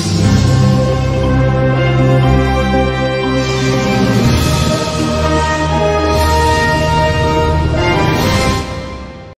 Yeah.